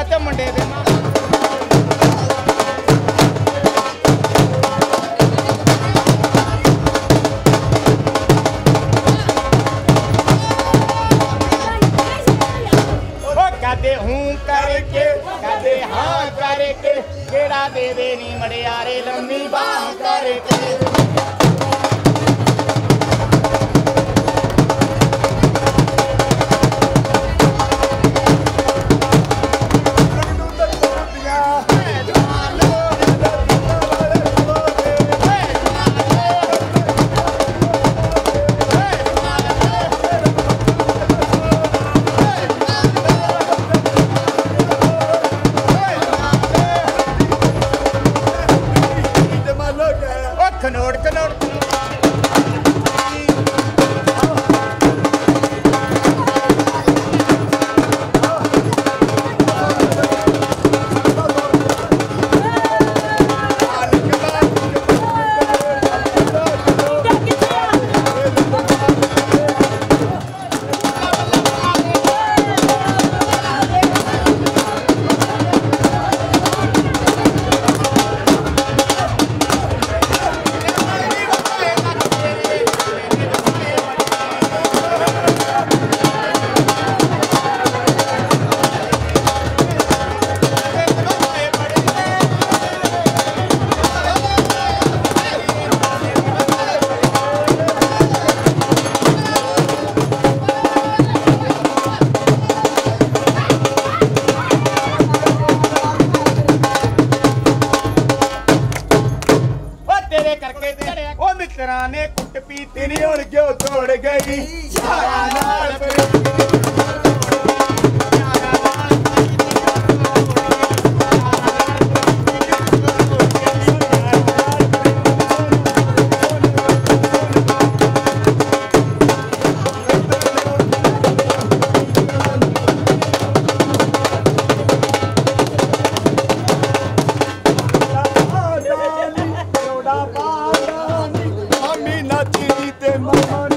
ਮੈਂ ਤੇ ਮੁੰਡੇ ਦੇ ਮਾਂ ਕਦੇ ਹੂੰ ਕਰਕੇ ਕਦੇ ਹਾਂ ਕਰਕੇ ਕਿਹੜਾ ਦੇਵੇ ਨਹੀਂ ਮੜਿਆਰੇ ਲੰਮੀ ਬਾਹ ਕਰਕੇ ਖਨੋੜ ਖਨੋੜ ਮਿੱਤਰਾਂ ਨੇ ਕੁੱਟ ਪੀਤੀ ਨੀ ਹੁਣ ਕਿਉਂ ਤੋੜ ਗਈ। ਯਾਰਾਂ ਨਾਲ ਫਿਰ them.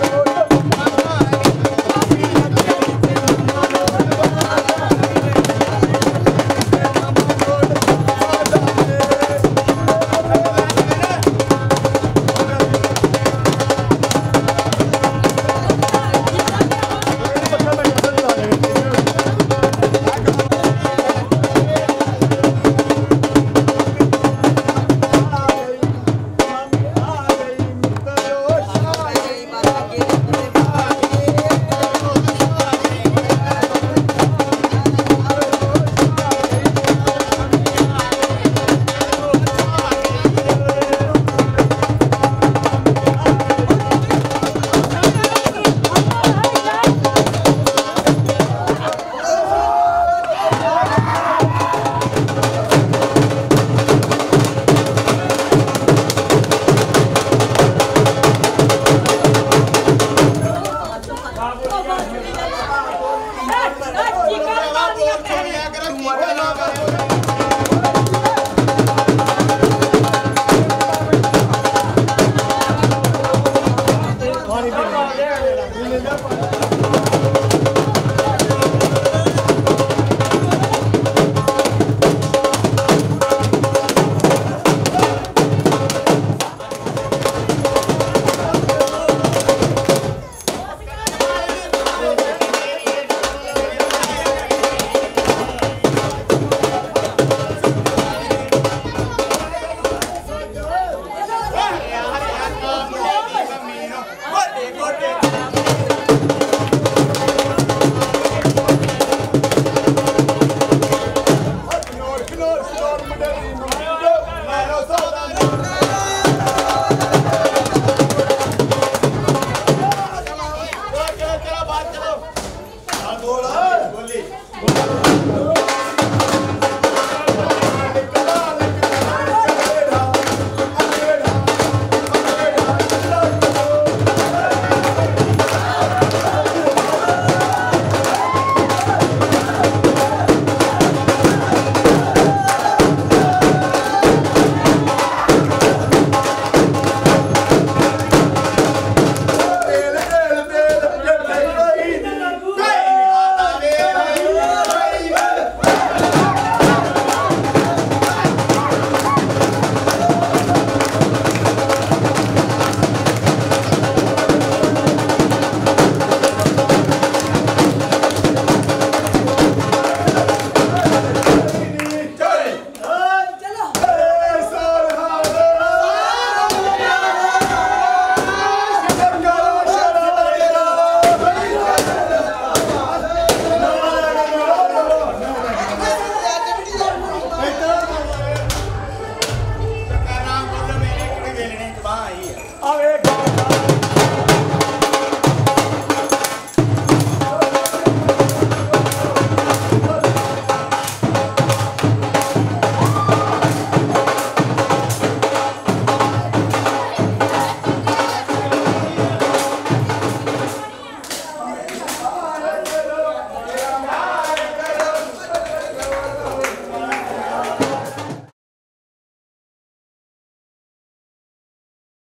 muerde la